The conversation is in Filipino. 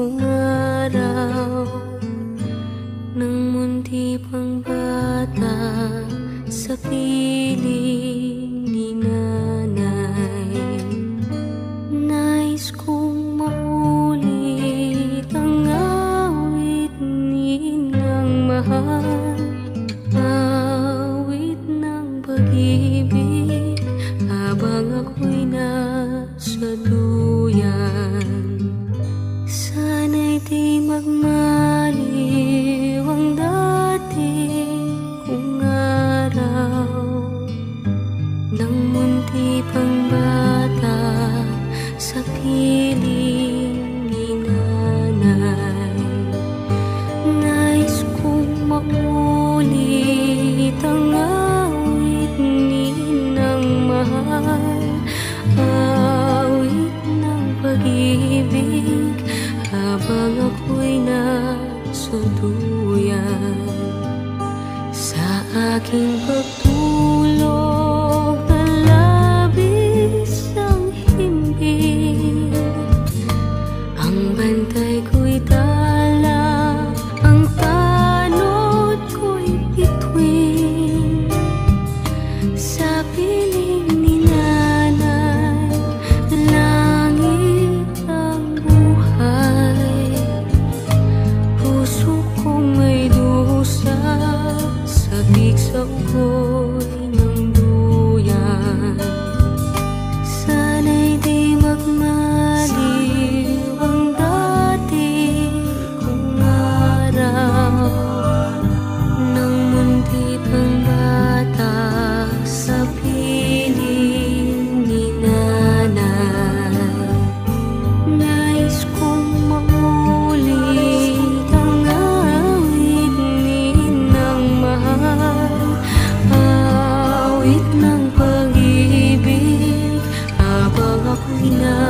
kung araw Nang munti pang bata Sa piling ni nanay. Nais kong maulit Ang awit ni ng mahal. hiling inanay Nais kong ang awit ng mahal. Awit ng pag-ibig habang ako'y nasuduyan. Sa aking pagtuloy enough.